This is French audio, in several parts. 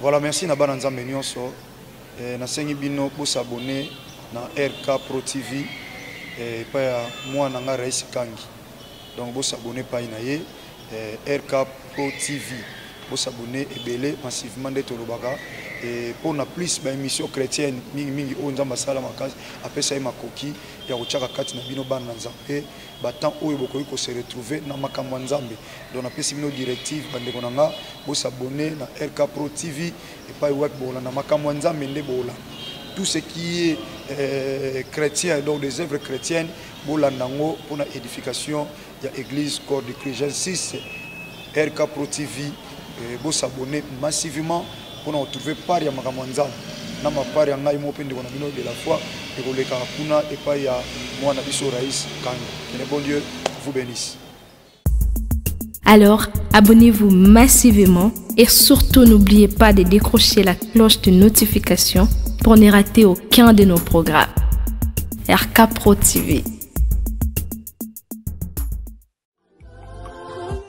voilà merci na bana nzambe nyonso. Eh, nasengi bino bosabone na rk pro tv eh, epai ya mwana nga rais kangi. Donc bosabone epai na ye. Eh, rk pro tv bosabone ebele massivement nde tolobaka mpona plus baémission chrétienne mingimingi oyo nzambe asala makasi apesa ye makoki ya kotiaka kati na bino bana na nzambe. Batemps oyo bokoki kose retrouve na makambo ya nzambe. Donc napesi bino directive bandeko na nga bosabone na rk pro tv epai wapi boolanda makambo ya nzambe nde boolanda tout ce qui est euh, chrétien donc des œuvres chrétiennes bolanda yango mpona édification ya église corps de christ. J'insiste rk pro tv eh, bosabone massivement Alors, abonnez-vous massivement et surtout n'oubliez pas de décrocher la cloche de notification pour ne rater aucun de nos programmes. RK Pro TV.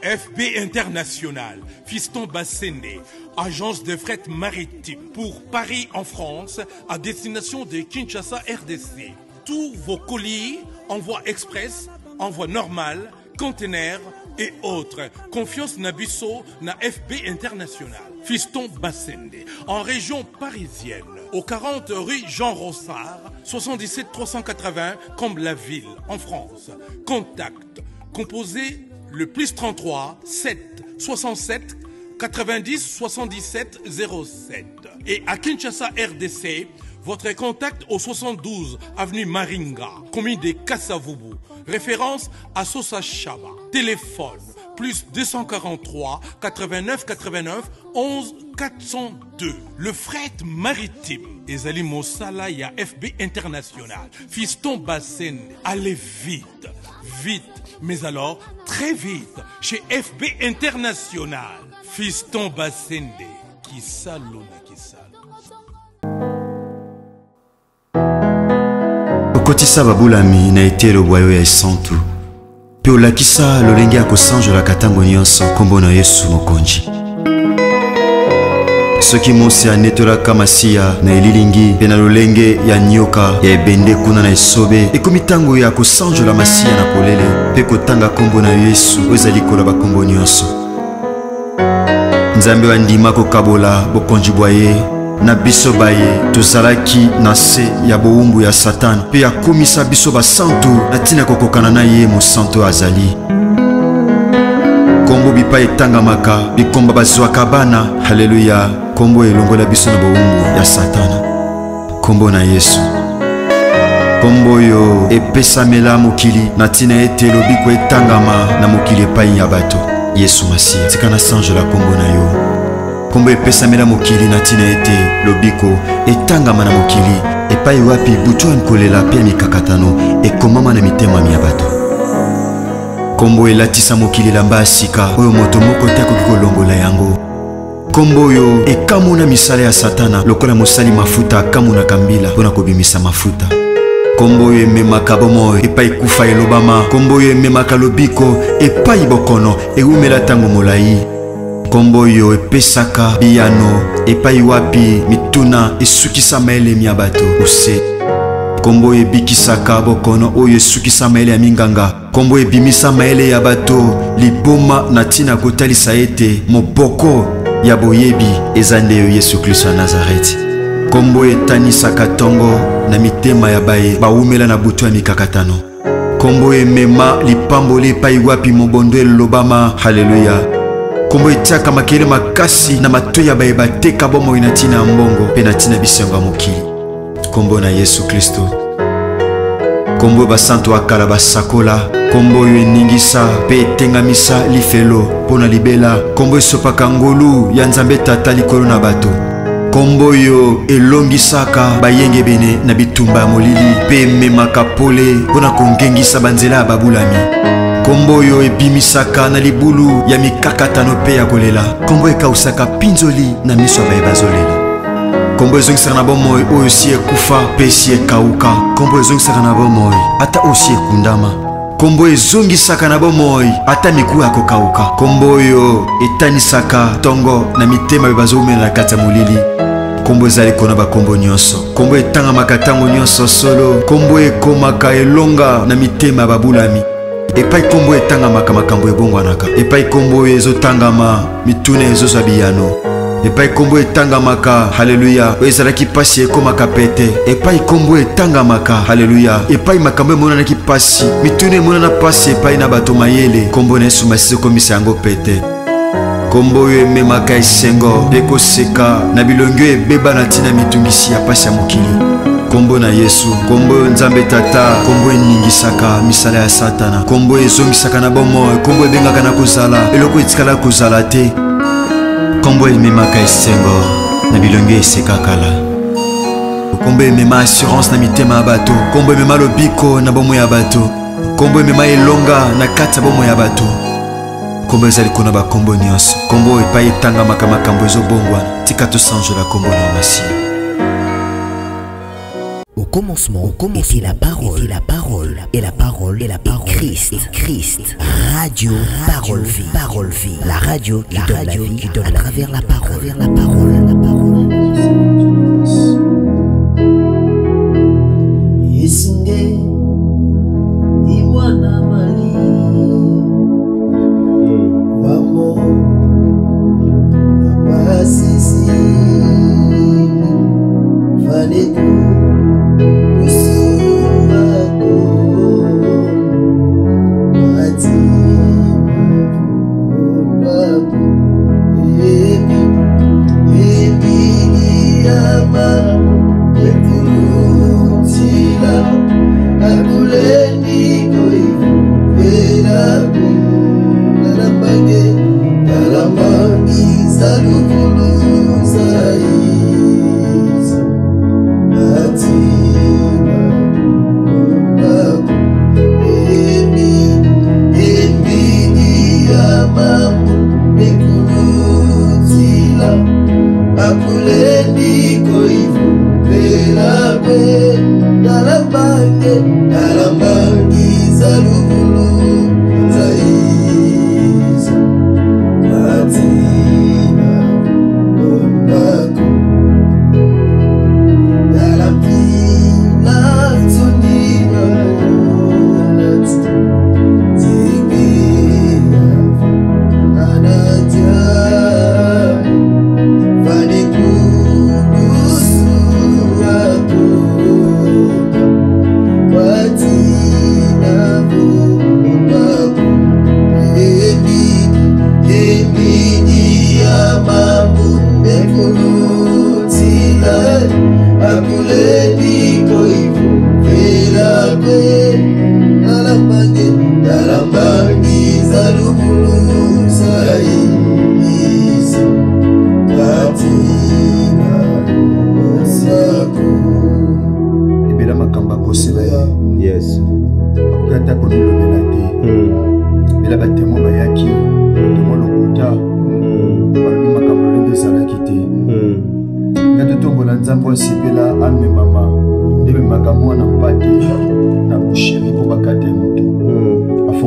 FB International, Fiston Bassende, agence de fret maritime pour Paris en France, à destination de Kinshasa RDC. Tous vos colis, envoi express, envoi normal, conteneur et autres. Confiance Nabisso na FB International. Fiston Bassende, en région parisienne, au 40 rue Jean Rossard, 77 380 comme la ville en France. Contact composé le plus 33 7 67 90 77 07. Et à Kinshasa RDC, votre contact au 72 avenue Maringa, commune de Kassavubu. Référence à Sosa Chaba. Téléphone plus 243 89 89 11 402. Le fret maritime. Ezali Mosala ya FB International. Fiston Bassen. Allez vite, vite, mais alors très vite chez FB International. Fiston Bassende. Kisalo na kisalo. okotisa babulami na etelo oyo ya esantu mpe olakisa lolenge ya kosanjolaka ntango nyonso nkombo na yesu mokonzi soki mosi anetolaka masiya na elilingi mpe na lolenge ya nioka ya ebende kuna na esobe ekomi ntango ya kosanjola masiya na polele mpe kotanga nkombo na yesu oyo ezali kola bakombo nyonso. Nzambe andima kokabola bokonzi bwa ye na biso baye tozalaki na se ya bowumbu ya satana mpe akomisa biso basantu na ntina kokokana na ye mosantu oyo azali. Nkombo bipai etangamaka bikomba bazwaka bana haleluya nkombo elongola biso na bowumbu ya satana. Nkombo na yesu. Nkombo oyo epesamela mokili na ntina ete lobiko etangama na mokili epai ya bato. Yesu masiya. Tika nasanjola nkombo na yo. Nkombo epesamela mokili na ntina ete lobiko etangama na mokili. Epai wapi butu ya kolela mpe ya mikakatano ekomama na mitema ya bato. Nkombo elatisa mokili elamba ya sika oyo moto moko te akoki kolongola yango nkombo oyo ekamuna misala ya satana lokola mosali mafuta akamunaka mbila mpo na kobimisa mafuta. Nkombo oyo ememaka bomoi epai kufa elobama. Nkombo oyo ememaka lobiko epai bokono ewumela ntango molai. Nkombo oyo epesaka biyano epai wapi mituna esukisa mayele ya bato ose. Nkombo oyo ebikisaka bokono oyo esukisa mayele ya minganga. Nkombo ebimisa mayele ya bato liboma na ntina kotalisa ete moboko ya boyebi eza nde yo yesu kristo ya nazareti nkombo etanisaka ntongo na mitema ya baye bawumela na butu ya mikakatano. Nkombo emema lipamboli epai wapi mobondo elobama haleluya. Nkombo etiaka makele makasi na matoi ya baye bateka bomoi na ntina ya mbongo mpe na ntina bisengo ya mokili. Nkombo na yesu kristo. Nkombo basantu ya kala basakola nkombo oyo eningisa mpe etengamisa lifelo mpo na libela nkombo esopaka ngolu ya nzambe tata likolo na bato. Nkombo oyo elongisaka bayengebene na bitumba ya molili mpe ememaka pole mpo na kongengisa banzela ya babulami. Nkombo oyo ebimisaka na libulu ya mikakatano mpe ya kolela nkombo ekawusaka mpinzoli na miso ya baye bazolela. Nkombo ezongisaka na bomoi oyo si ekufa mpe si ekawuka nkombo ezongisaka na bomoi ata oyo si ekundama kombo ezongisaka na bomoi ata miku ya kokauka. Kombo oyo etanisaka ntongo na mitema oyo bazomela na kati ya molili. Kombo ezali kona bakombo nyonso. Kombo etangamaka ntango nyonso solo. Kombo ekomaka elonga na mitema ya babulami. Epai kombo etangamaka makambo ebongwanaka. Epai kombo oyo ezotangama mituna ezozwa biyano epai kombo etangamaka haleluya. Oyo ezalaki mpasi ekomaka pete epai kombo etangamaka haleluya. Epai makambo emonanaki mpasi mituna emonana mpasi epai na bato mayele. Kombo na yesu masisi ekomisa yango pete kombo oyo ememaka esengo mpe koseka na bilongi oyo ebeba na ntina mitungisi ya mpasi ya mokili. Kombo na yesu. Kombo oyo nzambe tata kombo eningisaka misala ya satana. Kombo ezongisaka na bomoi. Kombo ebengaka na kozala. Eloko etikala kozala te kombo ememaka esengo na bilongi eseka kala. Kombo emema assurance na mitema ya bato kombo emema lobiko na bomoi ya bato kombo emema elonga na kati ya bomoi ya bato. Kombo ezali kuna bakombo nyonso kombo oyo epai etangamaka makambo ezobongwana tika tosanjola kombo na masiya commencement, était la parole, était la parole, et la parole, et la parole, Christ, et Christ. Radio, parole, vie, parole, vie. La radio, qui donne la vie, qui donne à travers la parole, la parole, la parole.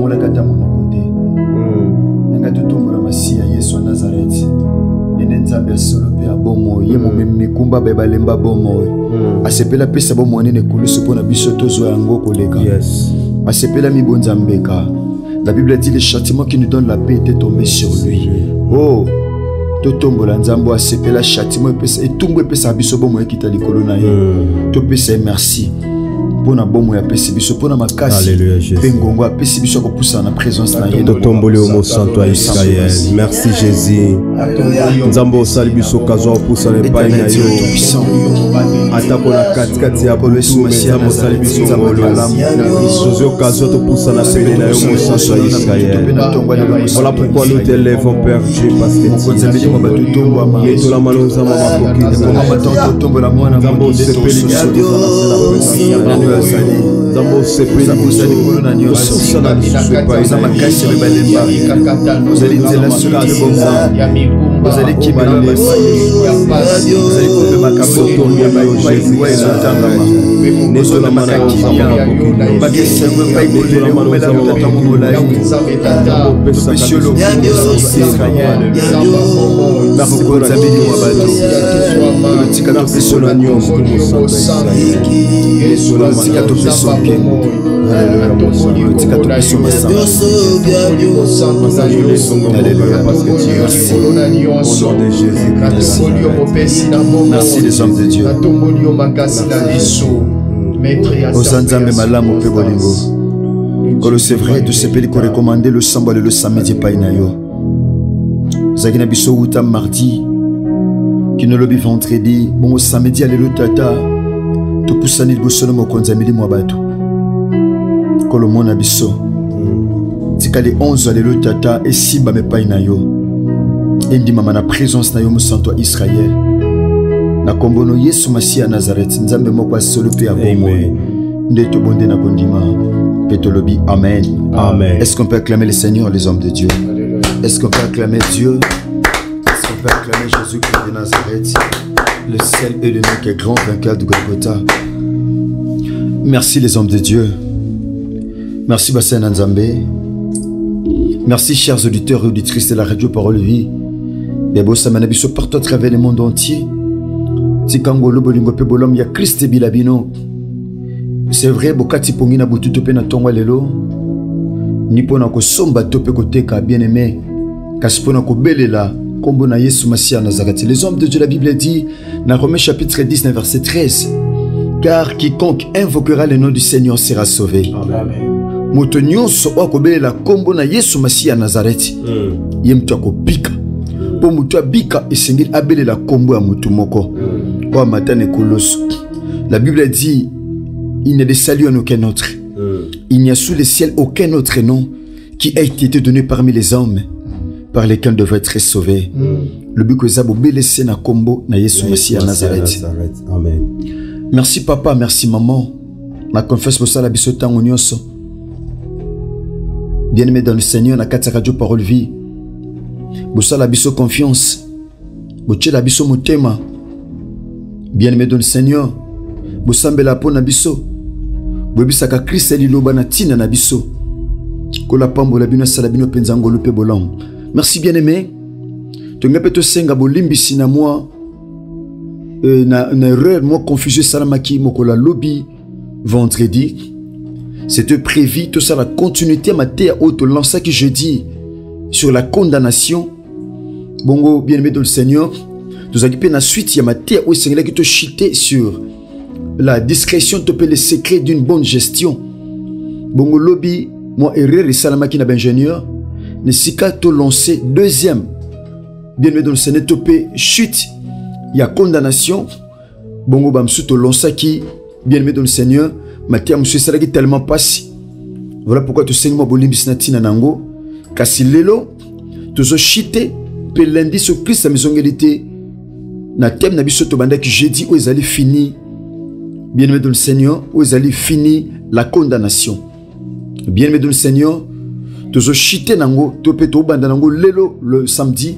Mm. afongolaki ata monoko te. Mm. nga totombola masi ya yesu wa nazareti ye nde nzambe ya solo mpe ya bomoi. Ye momemi mikumba baye balemba bomoi. Mm. asepeli apesa bomoi nene ekulusu mpo na biso tozwa yango koleka. Asepeli amibonza mbeka. La bible dit le châtiment qui nous donne la paix était tombé sur lui. Oh! Totombola nzambe asepela châtiment etumbu epesaka biso bomoi ekita likolo na ye. Mm. topesa ye merci mpo na bomoi apesi biso mpo na makasi mpe ngongo apesi biso akopusana na présence na ye totomboli yo mosantu ya israel merci jésus nzambe osali biso kazwa opusana epai na yo atako na katikati ya butu nzambe osali biso ngolo josé okazwa topusana pene na yo mosantu ya israel voilà pourquoi nous t'élèvons père dieu parce que yetolamana nzambe makoki nzambe osepeli biso toza na se na présence na yo verse, I think. Lisusu epai nzela soki ozali kimela komemaka ezotangama na bato na nyonso tika topesi yo nkembo tika topesi yo masamba Alléluia, parce que tu es merci. Les hommes de Dieu. Kolomona biso. Tikali 11 ya lelo tata esimbama epai na yo. Endimama na présence na yo mosantu ya israele na kombo no yesu masiya ya nazareth nzambe moko asolo mpe ya bomoi nde tobonde na kondima mpe tolobi amen. Amen. est-ce qu'on peut acclamer le seigneur les hommes de dieu? Est-ce qu'on peut acclamer dieu? Est-ce qu'on peut acclamer jésus-christ de nazareth? Le ciel et le nom qui est grand vainqueur de golgotha. Merci les hommes de dieu merci bassin na nzambe. Merci chers auditeurs et auditrices de la radio parole vie. Partout à travers le monde entier. Tika ngolo bolingo mpe bolamu ya kriste ebila bino c'est vrai bokati pongi na butu to mpe na ntongo ya lelo. Ni mpo na kosomba to mpe koteka bien aimé kasi mpo na kobelela nkombo na yesu masiya ya nazareti les hommes de dieu la bible dit na romains chapitre 19 verset 13 car quiconque invoquera le nom du seigneur sera sauvé moto nyonso oyo akobelela nkombo na yesu masiya ya nazareti. Ye moto akobika. Mpo moto abika esengeli abelela nkombo ya motu moko. Oyo amata na ekoloso la bible dit il n'est de salut en aucun autre. Il n'y a sous le ciel aucun autre nom qui a été donné parmi les hommes par lesquels devrait être sauvé lobi koeza bobelese na nkombo na yesu masiya ya nazareti Amen. merci papa. Merci maman. Na confesse bosala biso ntango nyonso bien aimé dans le seigneur na kati radio parole vie bosala biso confiance botiela biso motema. Bien aimé dans le seigneur na biso boyebisaka kriste liloba na na biso. Kolapambola bino asala bino bolamu merci bien aimé tongai mpe tosenga bolimbisi na mwa euh, na, na erreur mwa confusion esalamaki mokolo alobi vendredi c'était prévu tosala continuité ya mateya oyo tolansaki jeudi sur la condamnation. Bongo bien aimé dans le seigneur tozalaki mpe na suite ya mateya oyo esengelaki tochite sur la discrétion mpe le secret d'une bonne gestion. Bongo lobi mwa erreur esalamaki na baingénieur na esika tolance deuxième bien aimé dans le seigneur mpe chute ya condamnation. Bongo bamosusu tolonsaki bien aimé dans le seigneur mateya mosusu esalaki tellement mpasi voilà pourquoi tosengi mwa bolimbisi na ntina na yango kasi lelo tozoshite mpe lundi so krist amizongeli te na teme na biso tobandaki jeudi oyo ezali fini bien aimé dans le seigneur oyo ezali fini la condamnation? Bien aimé dans le seigneur tozoshite nango to mpe tobanda nango lelo le samedi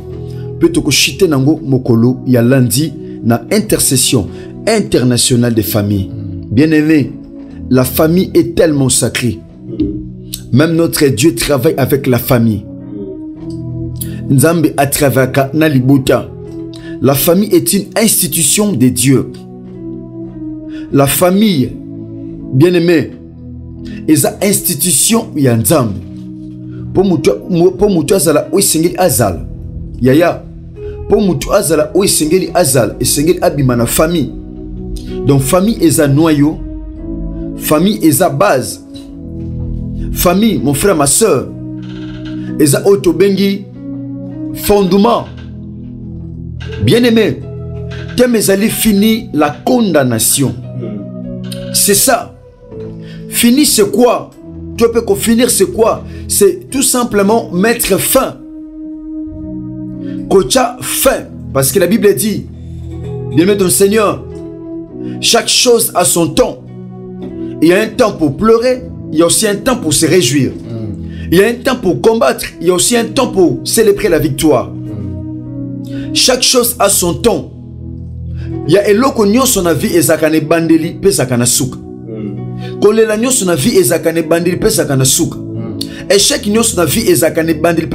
mpe tokoshite nango mokolo ya lundi na intercession internationale des familles. Bien aimé la famille est tellement sacrée. Même notre dieu travaille avec la famille. Nzambe atravaillaka na libota la famille est une institution de dieu. La famille bien aimé eza institution ya nzambe. Mpo moto azala oyo esengeli azala yaya mpo moto azala oyo esengeli azala esengeli abima na famille. Donc famille eza noyau famille eza base famille mon frère ma soeur. Eza oyo tobengi fondement bien aimé thème ezali fini la condamnation. C'est ça. Fini c'est quoi? Tu peux finir c'est quoi? C'est tout simplement mettre fin. Kocha fin parce que la bible dit bien aimé ton seigneur chaque chose a son temps il y a un temps pour pleurer il y a aussi un temps pour se réjouir. Il y a un temps pour combattre il y a aussi un temps pour célébrer la victoire. Chaque chose a son temps. Ya eloko nyonso na vie ezalaka na ebandeli mpe ezalaka na suka kolela nyonso na vie ezalaka na ebandeli mpe ezalaka na suka échec vie ezalaka na ebandeli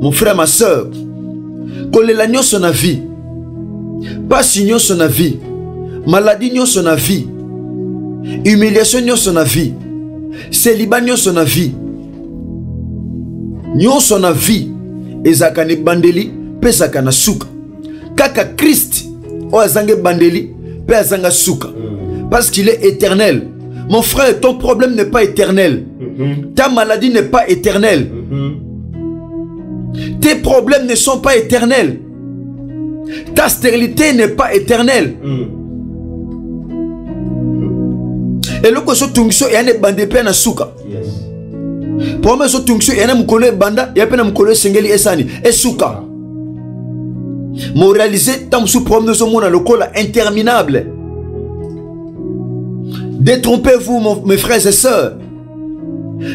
mon frère ma sœur kolela nyonso na vie. Pasi nyonso na vie. Maladi nyonso na vie humiliation nyonso na vie. Seliba nyonso na vie. Nyonso na vie ezalaka na ebandeli mpe ezalaka na suka. Kaka krist oyo azanga ebandeli mpe azanga suka. Parce qu'il est éternel. Mon frère ton problème n'est pas éternel. Ta maladie n'est pas éternelle. Tes problèmes ne sont pas éternels. Ta stérilité n'est pas éternelle eloko ezotungisa eya na ebande mpe na suka. Problème ezotungisa eya na mokolo ebanda eya mpe na mokolo esengeli esani esuka. Moréalise ntan mosusu problème ezomona lokola interminable. Détrompez-vous mes frères et sœurs.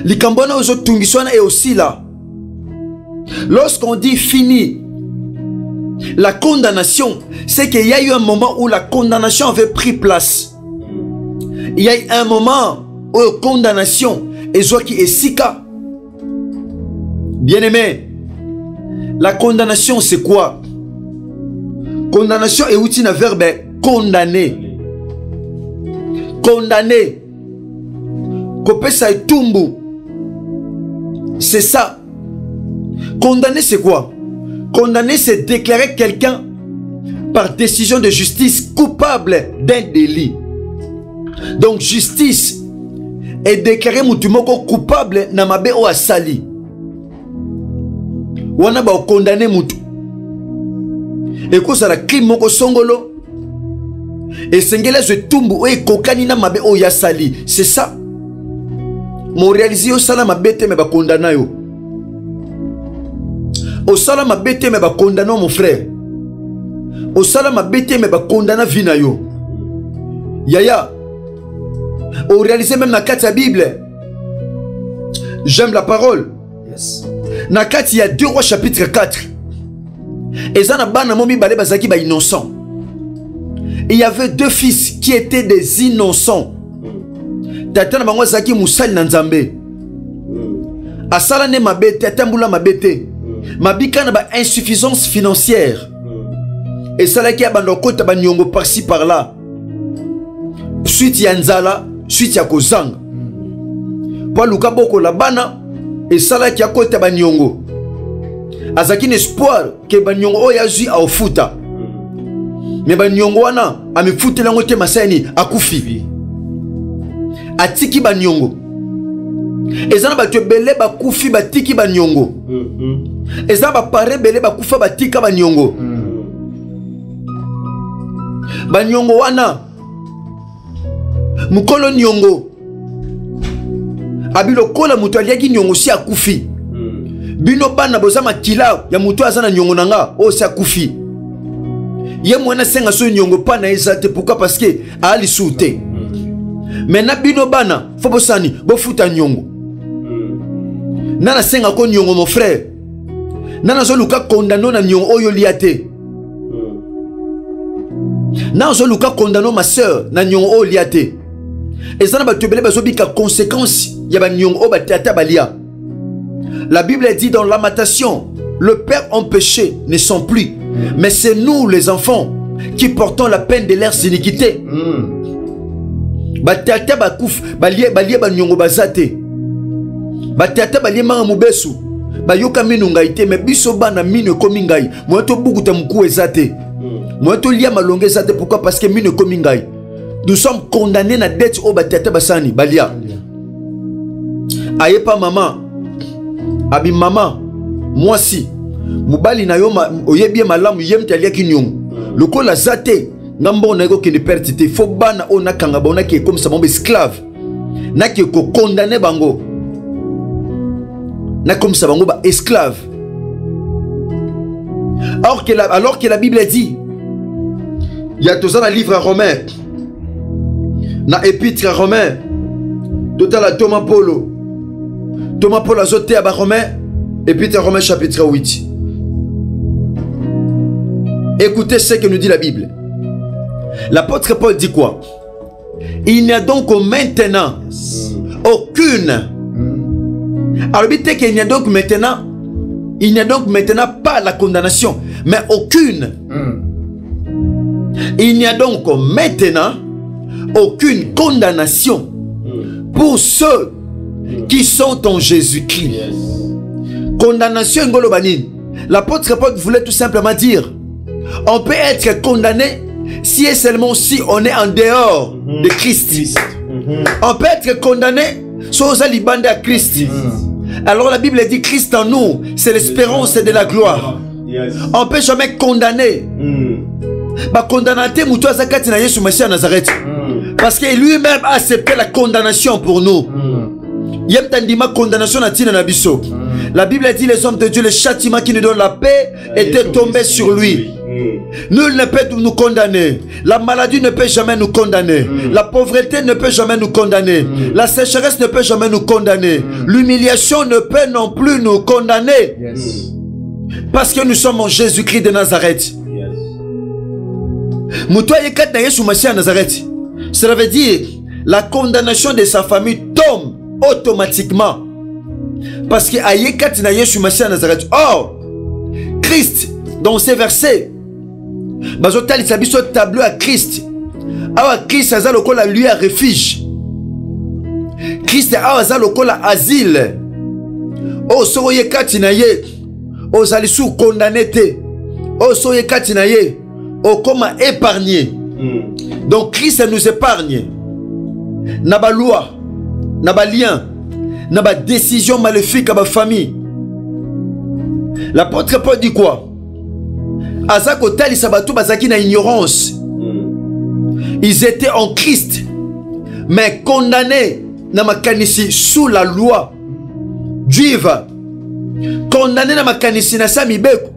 Likambo wana ezotungisa wana est aussi là. Lorsqu'on dit fini la condamnation c'est qu'il y a eu un moment où la condamnation avait pris place il y a un moment où condamnation ezwaki esika bien aimé la condamnation c'est quoi? Condamnation euti na verbe condamner condamner c'est ça. Condamner c'est quoi? Condamner c'est déclarer quelqu'un par décision de justice coupable d'un délit donc justice edéclare motu moko coupable na mabe oyo asali. Wana bakondane motu ekozala crime moko songolo. Esengeli azwa etumbu oyo ekokani na mabe oyo asali c'est ça? Moréalise yo osala mabe te me bakondana yo. Osala mabe te me bakondana mon frère. Osala mabe te me bakondana vi na yo. Yaya oréalise même na kati ya bible. J'aime la parole. Na kati ya 2 roi chapitre 4 eza na bana mo mibale bazalaki bainnocent il y avait deux fils qui étaient des innocents. Tata na bango azalaki mosali na nzambe. Asala nde mabe te atambula mabe te. Mabika na bainsuffisance financière. Esalaki abanda kokota baniongo parci par là suite ya nzala suite ya kozanga. Mpo aluka bokola bana esalaki akota baniongo azalaki na espoir ke baniongo oyo azwi aofuta. Me baniongo wana amefutela yango te masayani akufi. Atiki baniongo eza na bato ebele bakufi batiki baniongo eza na bapare ebele bakufa batika baniongo baniongo wana mokolo niongo abi lokola moto aliaki niongo si akufi. Bino bana boza makila ya moto aza na niongo na nga oyo si akufi. Ye mwene asenga so niongo mpa na eza te pourkui parce que aa lisusu te. Maintenant bino bana fo bosani bofuta niongo na nasengako niongo mon frère. Na nazoluka kondano na niongo oyo lia te. Na ozoluka kondano ma sœur na niongo oyo lia te eza na bato ebele bazobika conséquence? Ya baniongo oyo batata balia la bible dit dans lamentation le père en péché ne sont plus. Mais c'est nous les enfants qui portons la peine de leurs iniquités. Batata bakufi balie balie baniongo baza te batata balie manga mobesu bayoka minu ngai te me biso bana minu ekomi ngai. Moya tobukuta moku eza te moya tolia malongo eza te pourquoi? Parce que minu ekomi ngai nous sommes condamnés na dette oyo batata basani balia. Ayepa mama abi mama mwasi mobali na yo oyebi ye malamu ye moto aliaki niongo lokola aza te nga mbongo na ye kokende perte te. Fo bana oyo nakanga bango naki ekomisa bango baesclave naki ekokondane bango. Nakomisa bango alors que, la, alors que la bible dit ya toza na livre romain na épître ya romain totala toma polo toma polo azoteya baromain épître ya romain chapitre 8 Écoutez ce que nous dit la Bible. L'apôtre Paul dit quoi? Il n'y a donc maintenant aucune. Alors, qu'il n'y a donc maintenant, il n'y a donc maintenant pas la condamnation, mais aucune. Il n'y a donc maintenant aucune condamnation pour ceux qui sont en Jésus-Christ. Condamnation ngolo banini. L'apôtre Paul voulait tout simplement dire on peut être condamné si et seulement si on est en dehors de Christ. On peut être condamné si on est libandé à Christ. Alors la Bible dit Christ en nous, c'est l'espérance de la gloire. On peut jamais condamner. na yesu masiya ya nazareth parce que lui-même a accepté la condamnation pour nous ye mta ndima condamnation na ntina na biso la bible dit les hommes de dieu le châtiment qui nous donne la paix était tombé sur lui Nul ne peut nous condamner. La maladie ne peut jamais nous condamner. La pauvreté ne peut jamais nous condamner. La sécheresse ne peut jamais nous condamner. L'humiliation ne peut non plus nous condamner. Parce que nous sommes en Jésus-Christ de Nazareth. Nazareth. Cela veut dire la condamnation de sa famille tombe automatiquement. Parce que. Or, Christ, dans ces versets, bazotalisa biso tableau ya Christ. Awa Christ aza lokola lieu ya refuge. Christ awa aza lokola asile. oyo soki oye kati na ye ozali su condamné te oyo soki oye kati na ye épargné donc christ nous épargne. Na baloi na balien na badécision maléfique ya bafamille l'apôtre paul dit quoi? Aza na ignorance. Ils étaient en christ mais condamnés na makanisi sous la loi juive. Condamné na makanisi na sa mibeko.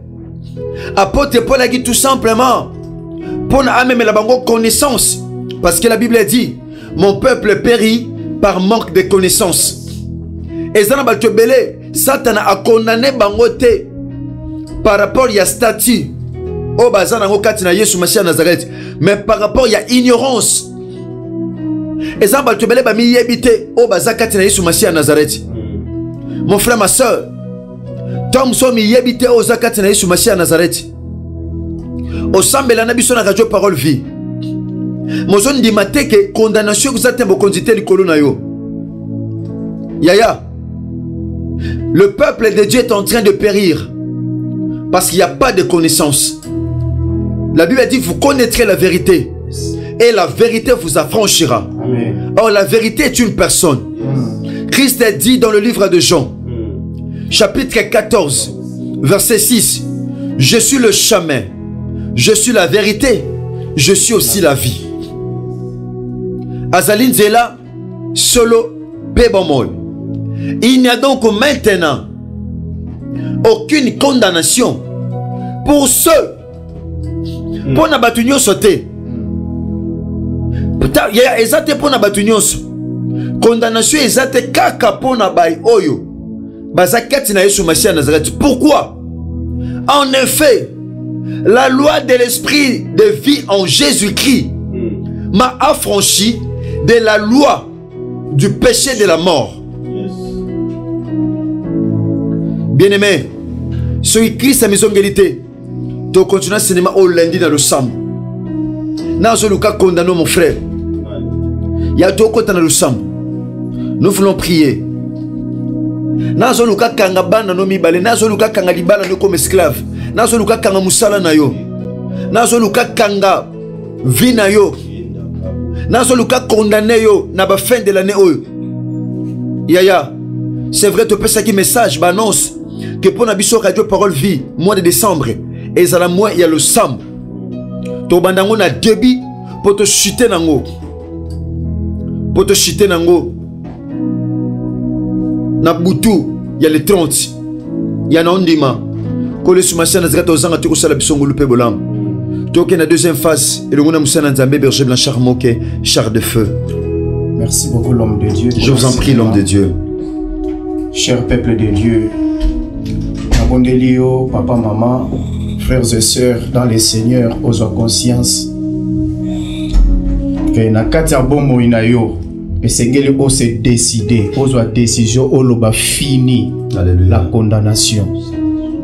Apôtre paul agi tout simplement mpo na amemela bango connaissance. Parce que la bible dit mon peuple périt par manque de connaissance. Eza na bato ebele satana akondane bango te par rapport ya statut oyo baza nango kati na yesu masiya ya nazareth. Mais par rapport ya ignorance. Eza bato ebele bamiyebi te oyo baza kati na yesu masiya ya mon frère ma soeur ntango mosusu miyebi te oyo oza kati na yesu masiya ya nazareti osambela na biso na radio parole vie. Mozondima te ke condamnation ekuza te bokonzi te likolo na yo. Yaya le peuple de dieu est en train de périr parce qu'il n'y a pas de connaissance. La bible dit vous connaîtrez la vérité et la vérité vous affranchira. Or la vérité est une personne. Christ a dit dans le livre de Jean, chapitre 14, verset 6, Je suis le chemin, je suis la vérité, je suis aussi la vie. Azaline Zela, solo Bébomol. Il n'y a donc maintenant aucune condamnation pour ceux mpo na bato nyonso te eza te mpo na bato nyonso condamnation eza te kaka mpo na bai oyo. Baza kati na yesu masiya ya nazareth. Pourquoi? En effet la loi de l'esprit de vie en jésus-christ m'a affranchi de la loi du péché de la mort. Bien-aimé soki krist amizongeli te tokontinua sinema oyo lundi na losambo nazoluka condamne mon frère. Ya tokɔta na losambo nous voulons prier. Nazoluka kanga bana no mibale nazoluka kanga libala no ekoma esclave nazoluka kanga mosala na yo. Nazoluka kanga vi na yo. Nazoluka condamne yo na bafin de l'année oyo. Yaya c'est vrai topesaki message baannonce ke mpo na biso radio parole vie mois de décembre ezala mois ya losambo tobanda yango na début mpo toshute nango mpo toshite nango na butu ya le 30 ya na ondima kolo yesu masiya na zaka tozanga te kosala biso ngolu mpe bolamu toke na deuxième phase elongo na mosala na nzambe berger blanchard moke char de feu. Merci beaucoup, l'homme de Dieu. je vous en prie l'homme de dieu. Cher peuple de Dieu, nabondeli yo papa mama frères et sœurs dans les seigneurs ozwa conscience ke na kati ya bomoi na yo esengeli ose décide ozwa décision oloba fini la condamnation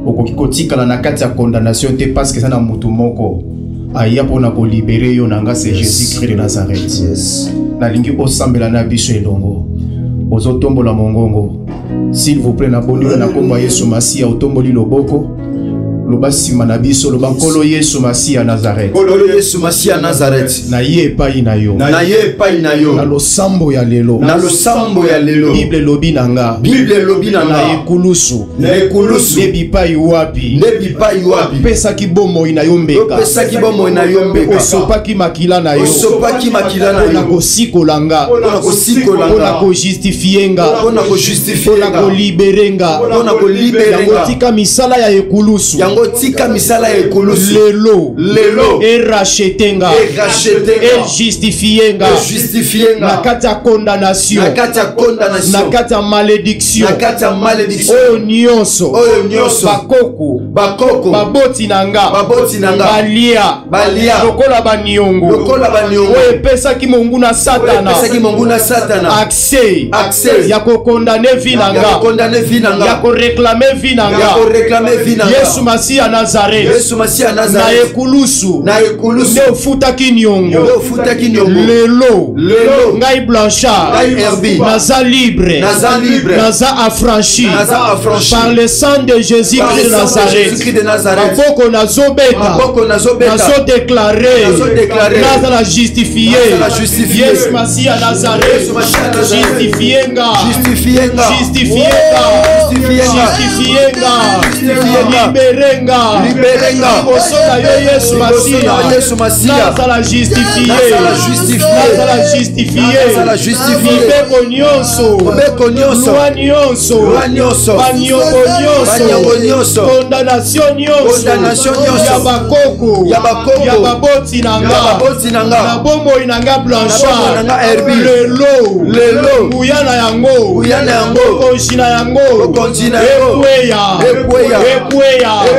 okoki kotikala na kati ya condamnation te parce que eza na motu moko aya mpona kolibere yo na nga c'est jésus christ de nazareth. Nalingi osambela na biso elongo. Ozotombola mongongo. S'il vous plaît nabondeli na nkombo ya yesu masiya otomboli loboko loba nsima na biso loba nkolo yesu masiya nazareth. Nkolo yesu masiya nazareth. Na ye epai na yo. Na ye epai na yo. Na losambo ya lelo. Na losambo ya lelo. Bible elobi na nga. Bible elobi na na nga ekulusu. Na ekulusu. Nde bipai wapi? Nde bipai wapi? Opesaki bomoi na yo mbeka. Opesaki bomoi na yo mbeka. Osopaki makila na yo. Osopaki makila na mpona yo. kosikola nga. Mpona kosikola mpona nga kojustifie nga. Mpona kojustifie mpona nga. kolibere nga. Mpona kolibere yango nga. tika misala ya ekulusu. Yango yango tika misala ya ekulusu. Lelo. Lelo. Erachete nga ejustifie nga na kati ya condamnation. Na kati ya malédiction. Oyo nyonso. Bakoko. Baboti na nga. Balia. Lokola baniongo. Oyo epesaki monguna satana. Akse ya kokondane vi na nga. Ya koreklame vi na nga. Yesu masi masi ya nazaret na ekulusu. Nde ofutaki niongo. Lelo. Ngai blanchard. Naza libre. Naza affranchi. Par le sang de jésus-christ de nazareth. Maboko nazobeta. Nazodeklare nazala justifie yesu masi ya nazaret justifie nga justifie nga libere nga nga. libere nga liboso na yo yesu Liboso na masiya Yesu Masiya. nazala justifie Nazala justifie. nazala justifie Nazala justifie. mibeko nyonso mobeko nyonso lwa nyonso lwa nyonso baniongo baniongo nyonso nyonso condamnation nyonso Condamnation nyonso. ya bakoko Ya bakoko. ya baboti na nga baboti na nga na bomoi na nga blanchard na nga Herbie. lelo Lelo. nguya na yango Nguya na yango. bokonzi na yango Bokonzi na yango. Ekweya. ekweya Ekweya.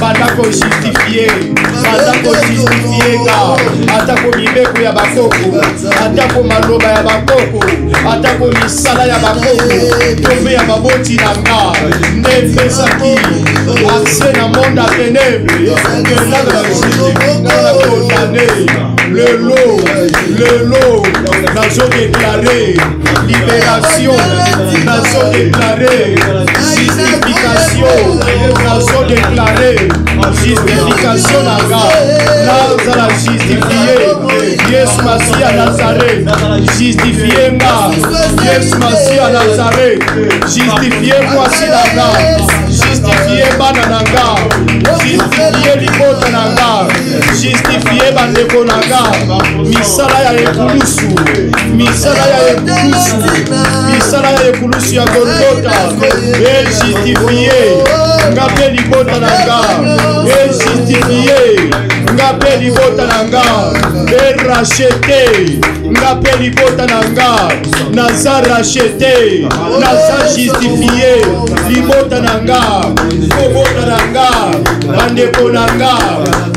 banda kojustifie banda kojustifie nga atako mibeko ya bakoko atako maloba ya bakoko atako misala ya bakoko to mpe ya maboti na nga. Nde epesaki akse na monde ya ténèbre kenanga na kondane lelo lelo nazodeklare libération nazodeklare justification nazodeklare justification na nga. Nazala justifie yesu masiya nazaret justifie nga. Yesu masiya nazaret justifie mwasi na nga. Justifie bana na nga. Justifie libota na nga. Justifie bandeko na nga. Misala ya ekulusu. Misala ya ekulusu. Misala ya ekulusu ya golgota ejustifie nga mpe libota na nga ejustifie nga mpe libota na nga. Erachete nga mpe libota na nga. Naza rachete. Naza justifie libota na nga. Kobota na nga bandeko na nga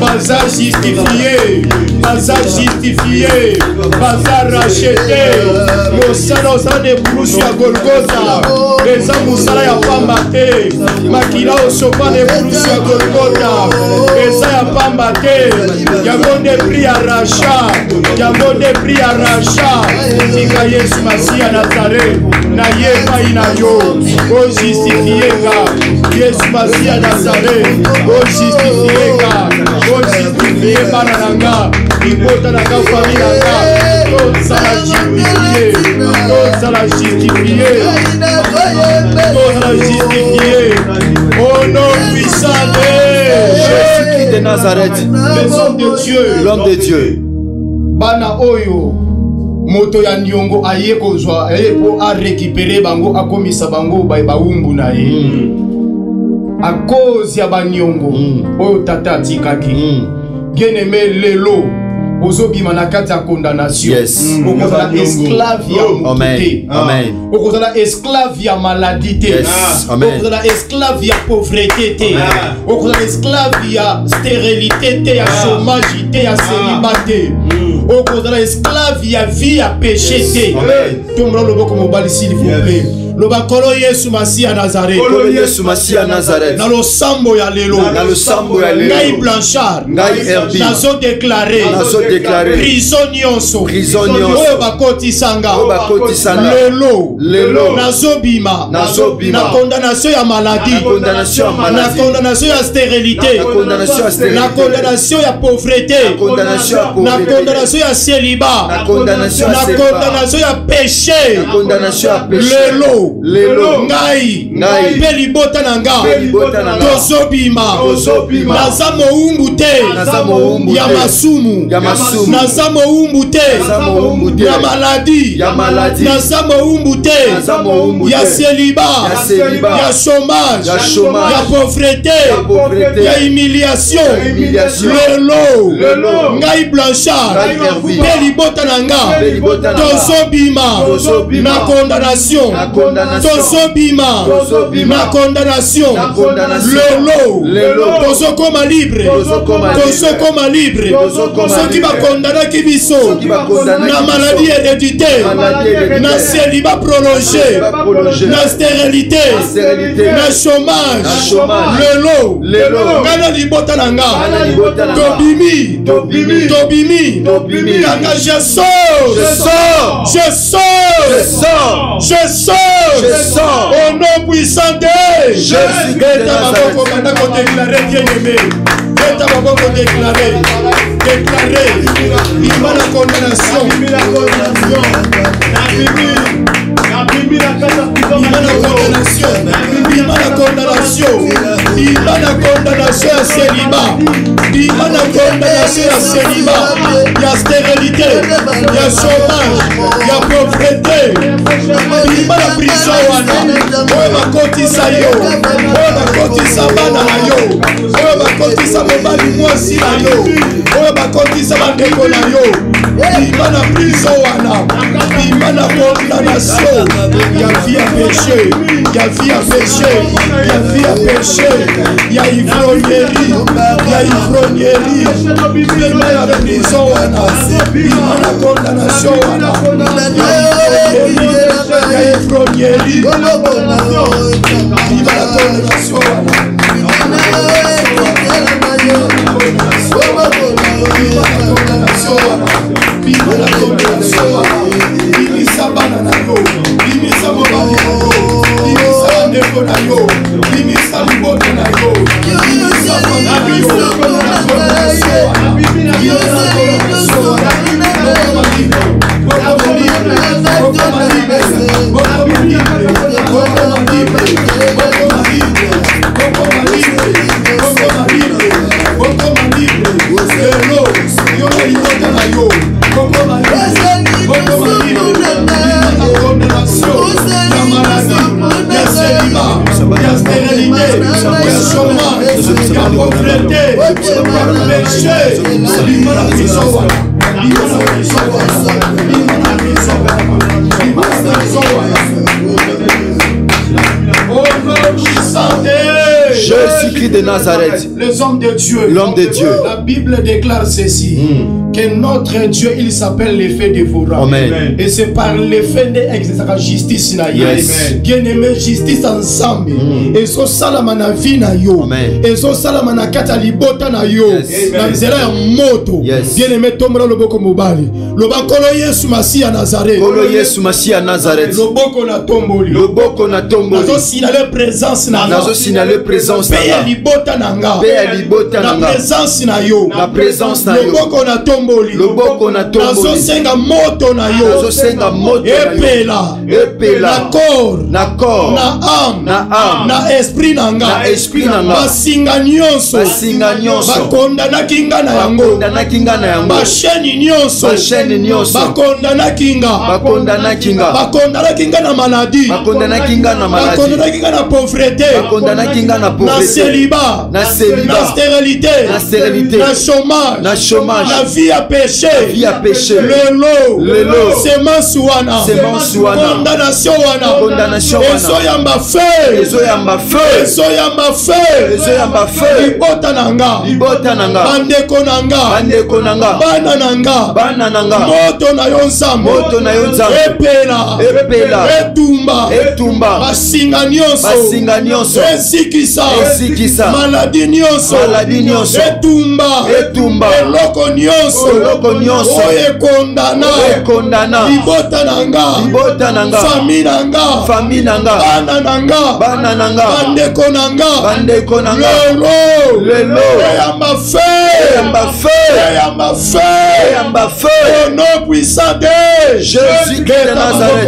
baza justifie baza justifie baza rachete mosala osala na ekulusu ya golgota eza mosala ya pamba te. Makila osopa na ekulusu ya golgota eza ya pamba te. Yango nde pri ya racha yango nde pri ya racha tika yesu masiya nazaret na ye epai na yo. Ojustifie nga yesu masiya nazaret ojustifie nga ojustifie bana na nga. Libota na nga fami na nga. Tozala justifie tozala justifie tozala justifie au nom puissant de Jésus-Christ de nazareth. Les hommes de dieu. L'homme de dieu. Bana oyo moto ya niongo aye kozwa aye mpo arekipere bango akomisa bango ba- bawumbu na ye. A cause ya baniongo oyo tata atikaki. Bien aimé lelo ozobima na kati ya condamnation. Yes. okozala esclave ya motu Amen. te Amen. okozala esclave ya maladi te Yes. Amen. okozala esclave ya pauvreté te. Okozala esclave ya stérilité te ya chômage te ya céliba te. Okozala esclave ya vie ya péché te. Tombela loboko mobali s'il vous plaît loba kolo yesu masi ya nazareth kolo yesu masiya nazareth na losambo ya lelo na losambo ya ngai lelo blanchard ngai herbi nazodeklare nazodeklare prison nyonso Prison nyonso. oyo bakotisanga oyo bakotisanga lelo Lelo. nazobima Nazobima. na condamnation ya maladi Na condamnation ya na maladi. condamnation ya stérilité Na condamnation ya stérilité. na condamnation ya pauvreté Na condamnation ya na pauvreté. condamnation ya célibat Na condamnation ya na célibat. condamnation ya péché Na condamnation ya péché. lelo lelo. Ngai. Mpe libota na nga. Tozobima. Naza mowumbu te. Ya masumu. Naza mowumbu te. Ya maladi. Naza mowumbu te. Ya seliba. Ya chômage. Ya pauvreté. Ya humiliation. Lelo. Ngai blanchard. Mpe libota na nga. Tozobima. Na condamnation. tozobima. Na condamnation. Lelo tozokoma libre. Tozokoma libre. Soki bakondanaki biso na maladi hérédité na céliba prolongé na stérilité. Na chômage. Lelo ngai na libota na nga. Tobimi. Tobimi. Kanga je sors. Je sors. Je sors. je sors. Au nom puissant de Jésus. Leta maboko déclaré, déclaré, il va la condamnation, il va la condamnation, la Bible. Bima na condamnation bima na condamnation ya céliba bima na condamnation ya céliba ya stérilité ya chômage ya pauvreté bima na prison wana. Oyo bakotisa yo oyo bakotisa bana na yo oyo bakotisa mobali mwasi na yo oyo bakotisa bandeko na yo bima na prison wana bima na condamnation Il y a vie à péché. Il y a vie à péché. Il y a vie à péché. Il y a ivrognerie. Il y ya prison wana. Bima na condamnation. Il y a ivrognerie. Bima na condamnation wana. Bima na condamnation wana. Bimisa bana na yo. Bimisa mobali na yo Les hommes de Dieu. L'homme de Dieu. La Bible déclare ceci. Que notre Dieu, il s'appelle l'effet dévorant. Amen. Et c'est par l'effet de justice na ye. Yes. Bien aimé, justice ensemble. Et so salama na vie na yo. Amen. Et so salama na kata libota na yo. Yes. Na nzela ya moto. Yes. Bien aimé, tombola loboko mobali. Loba kolo Yesu Masiya Nazareth. Kolo Yesu Masiya Nazareth. Loboko na tomboli. Loboko na tomboli. nazosinale présence na nga. nazosinale présence na mpe ya libota na nga. Mpe ya libota na nga. Présence na yo. Na présence na yo. Loboko na tomboli. Loboko na tomboli. Nazosenga moto na yo. Nazosenga moto na yo. epela. Epela. Na corps. Na corps. Na âme. Na âme. Na esprit na nga. Na esprit na nga. Basinga nyonso. Basinga nyonso. Bakondanaki nga na yango. Bakondanaki nga na yango. Basheni nyonso bashene nyonso. Bakondanaki nga bakondanaki nga bakondanaki nga na maladi bakondanaki nga na maladi bakondanaki nga na pauvreté. Bakondanaki nga na na pauvreté célibat. Na célibat. Na stérilité. Na stérilité. Na chômage. Na chômage. Na vie ya péché vie ya péché lelo Lelo. semence wana Semence wana. condamnation wana. Condamnation wana. ezoyamba fe ezoyamba feu. Ezoyamba fe ezoyamba feu. Libota na nga libota na nga bandeko na nga bandeko na nga bana na nga bana na nga moto na yo nzambe. Moto na yo nzambe. Epela. Epela. Etumba. Etumba. Basinga nyonso. Basinga nyonso. Ezikisa. Ezikisa. Maladi nyonso. Maladi nyonso. etumba. Etumba. Eloko nyonso. Eloko nyonso. Oyo ekondana ekondana libota na nga. Libota na nga. Fami na nga. Fami na nga. Bana na nga. Bana na nga. Bandeko na nga. Bandeko na nga. Lelo. Lelo. Eyamba fe. Eyamba feu eyamba fe. Eyamba feu au nom puissant de Jésus de Nazareth.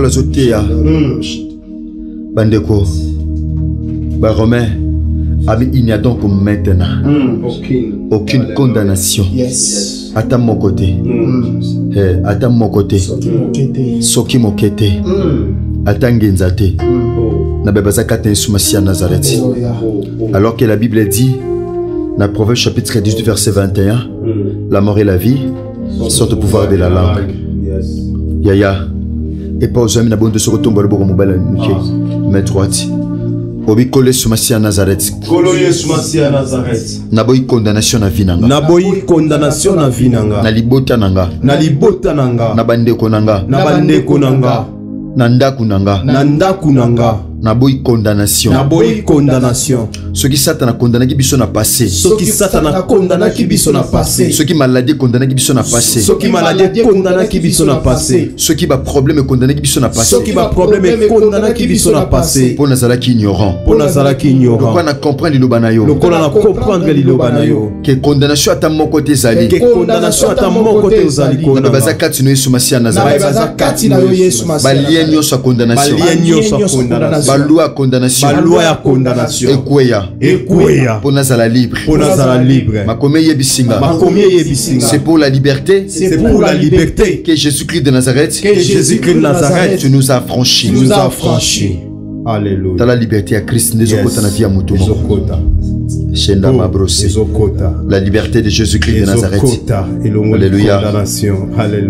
Apôtre paul azoteya bandeko baromain abi il n'y a donc maintenant aucune. Condamnation. Yes. ata moko te Eh, ata moko te soki moke te ata ngenza te. Na kati na yesu masiya ya nazareti alors que la bible dit dans proverbe chapitre 18 verset 21 la mort et la vie sont au pouvoir de la langue. yaya epa ozwami na bondo soki otombola boko mobali moke main droite. Obikolo yesu masiya ya nazareti Kolo Yesu Masiya ya Nazareth. naboyi condamnation na vi na nga naboyi condamnation na vi na nga na libota na nga na libota na nga na bandeko na nga na bandeko na nga na ndako na nga na ndako na nga naboyi condamnation naboyi condamnation soki satana akondanaki biso na passé. Soki satana akondanaki biso na passé. soki maladi ekondanaki biso na passé. Soki maladi ekondanaki biso na passé. soki baproblème ekondanaki biso na passé. Soki baproblème ekondanaki biso na passé. mpo nazalaki ignorant. Mpo nazalaki ignorant. Na comprendre liloba na yo. Lokola na comprendre liloba na yo. ke condamnation ata moko te ezali. Ke condamnation ata moko te ozali bato baza kati na yesu masiya ya na nazareth. baza kati na yo yesu balie nyonso ya condamnation balie nyonso ya condamnation ya condamnation. Balwa ya condamnation. Ekweya. Ekweya. Mpo nazala libre. Mpo nazala libre. Makomi eyebisinga makomi eyebisinga c'est pour la liberté. C'est pour la liberté. Que jésus-christ de nazareth que jésus-christ de nazareth tu nous as franchi nous a franchi alléluia. Tala liberté ya krist nde ezokota na vie ezokota shenda Oh, ezokota la liberté de jésus-christ de nazareth. Alléluia.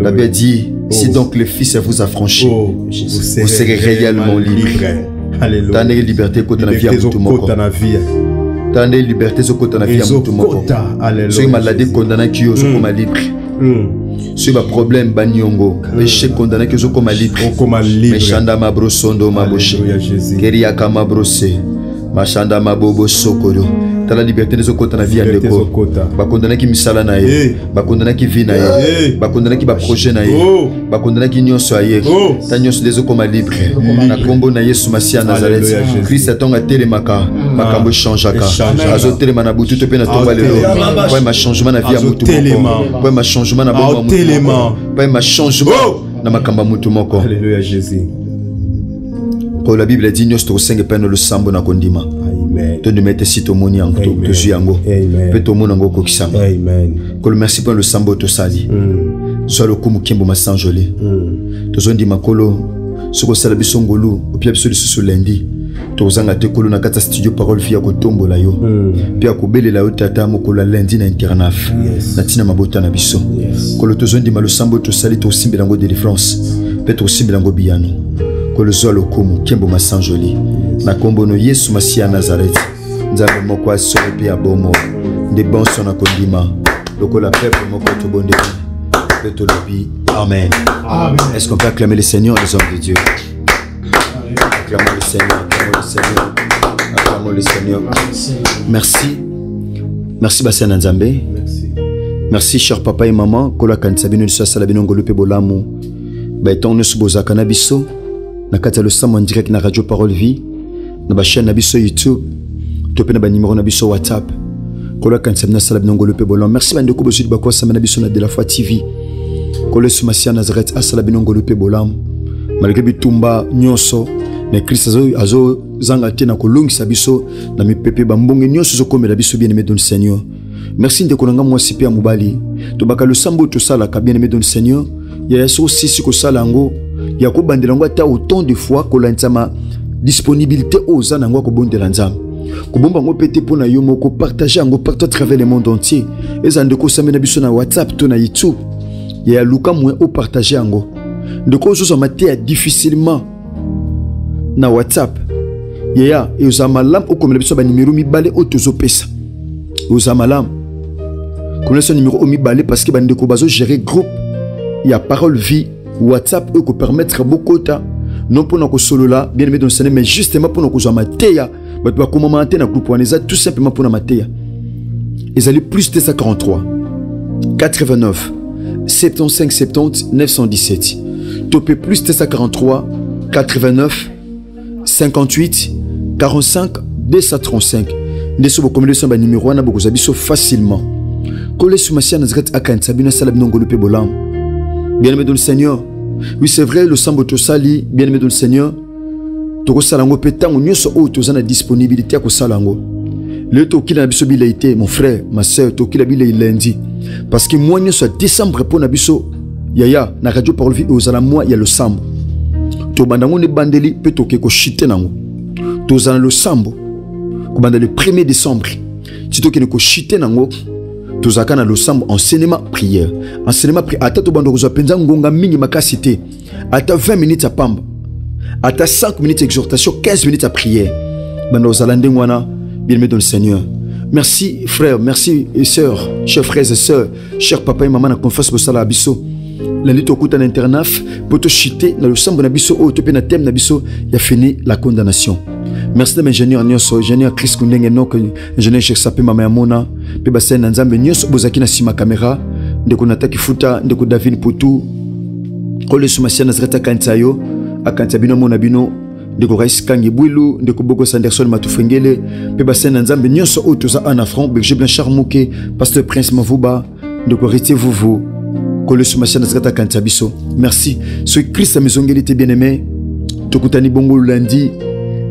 la Bible dit si Oh. donc le fils vous a franchi Oh, vous serez réellement libre tala ndenge liberté ekota na vie ya liberté motu moko. ezokota na vie. Tala ndenge liberté ezokota na vie ya motu moko. Soki maladi ekondanaki yo ozokoma libre. Mm. soki baproblème baniongo péché ekondanaki ozokoma libre. Meshanda mabrosondo maboshe keriaka mabrose mashanda mabobo sokolo tala liberté nde ezokota na vie ya ndeko. bakondanaki misala na ye. Bakondanaki vie na ye. Bakondanaki baprojet na ye. Oh. bakondanaki nyonso ya ye. Oh. ta nyonso nde ezokoma libre. Na nkombo na yesu masiya ya nazaret Alléluia, Jésus. krist atongo atelemaka makambo echangeaka. Azotelema na butu to mpe na ntongo lelo. Azotelema. po ema changement na vie ya Azotelema. moko. Po ema changement na bongo ya Azotelema. moko po ema changement na makambo ya mutu moko ko la bible dit nyonso tokosenga epai na losambo na kondima. Amen. Tondima ete si tomoni yango tozwi yango. Mpe tomona yango okokisama. Kolo merci mpo na losambo oyo tosali. Mm. zwa lokumu nkembo masanjoli Mm. tozondima kolo soki osala biso ngolu opia biso lisusu lendi tokozanga te kolo na kati ya studio parole vi ya kotombola yo. Mm. mpe ya kobelela yo tata mokolo ya lendi na internaf. Na ntina mabota na biso. Kolo tozondima losambo oyo tosali tokosimbela yango délivrance. Mpe tokosimbela yango biyano kolo zwa lokumu nkembo masanjoli. Na nkombo no yesu masiya ya nazareti nzambe moko asolo mpe abomo nde bonso na kondima. Lokola peuple moko tobondeli mpe tolobi amen. Est-ce qu'on peut acclamer le seigneur les hommes de dieu? Acclamons le seigneur acclamons le seigneur acclamons le seigneur. Merci. Merci basi na nzambe. Merci. Cher papa et maman. Kolakanisa bino liso asala bino ngolu mpe bolamu baetongo nyonso bozalaka na biso na kati ya losambo en direct na radio parole vie na bachaîne na biso youtube to mpe na banimero na biso whatsapp. Kolakanisa bino asala bino ngolu mpe bolamu merci bandeko bozwidi bakosama na biso na de la foi tv kolo yesu masiya nazaret asala bino ngolu mpe bolamu malgré bitumba nyonso me krist azo- azozanga te na kolongisa biso na mipepe bambonge nyonso ezokomela biso bien aimé don seigneur. Merci ndeko na nga mwasi mpe ya mobali. Tobaka losambo oyo tosalaka bien aimé don seigneur. Yaya soki osisi kosala yango ya kobandela yango ata autant de fois kolandisama disponibilité oza na yango ya kobondela nzambe. Kobomba yango mpe te mpo na yo moko partage yango partout à travers le monde entier. Eza ndeko osambi na biso na whatsapp to na youtube. Ya luka moyen opartage yango. Ndeko ozozwama te ya difficilement na whatsapp. Yaya ezala malamu okomela biso banimero mibale oyo tozopesa. Ezala malamu. Komela biso nimero oyo mibale parce que bandeko bazogere groupe ya parole vie whatsapp oyo kopermettre bokota. Non mpona kosolola bien aimé dans Seigneur mais justement mpona kozwa mateya bato bakomama na groupe wana eza tout simplement mpona mateya ezali plus 243 89 75 70 917 topé plus 243 89 58 45 235 nde so bokomeli biso na banimero wana bokozwa biso facilement. Kolesu masiya nazaret akanisa bino asala bino ngolu mpe bolamu bien aimé dans le seigneur. Oui c'est vrai losambo tosali bien aimé dans le seigneur. Tokosala yango mpe ntango nyonso oyo toza na disponibilité ya kosala yango lelo na biso mon frère ma sœur lundi. Parce que mwa nyonso ya décembre mpo na yaya na radio parole vie ya losambo tobanda yango nde ebandeli mpe toke koshite nango. Tozala na le 1er décembre. Ti koshite nango tozalaka na losambo enseignement prière. Enseignement prière. Ata tobanda kozwa mpenza ngonga mingi makasi te. Ata 20 minutes ya pamba. Ata 5 minutes exhortation 15 minutes ya prière. Banda ozala ndenge wana bien-aimé dans le seigneur. Merci frère. Merci et sœurs chers frères et sœurs. Chers papa et maman na confiance bosala ya biso. Landi tokuta na internaf. Mpo tochite na losambo na biso. Oyo to mpe na teme na biso. Ya fini la condamnation merci na baingénieur nyonso ingénieur chris kundenge nok ingénieur sheksa mpe mama ya mona mpe basali na nzambe nyonso bozalaki na nsima kamera ndeko nataki futa ndeko david putu koleso masia nazareti akanisa yo akanisa bino mona bino ndeko rais kangi bwilu ndeko bokos anderson matufengele mpe basali na nzambe nyonso oyo toza ana front berger muke pasteur prince mavuba ndeko retier vuvu koleso masia nazareti akanisa biso. Merci. Soki krist amezongeli te bien aimé tokutani bongo lundi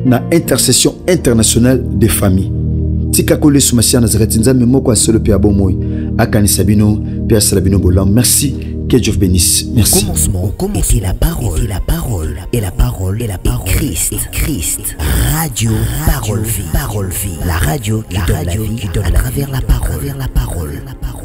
na intercession internationale des familles. Tika koleso masia nazareti nzambe moko asolo mpe ya bomoi. Akanisa bino mpe asala bino bolamu merci. Que dieu vous bénisse. Merci. Commencement, était la parole, était la parole, et la parole, et la parole, Christ, Christ, radio, parole, vie, parole, vie, la radio qui donne la vie, à travers la parole, la parole, la parole.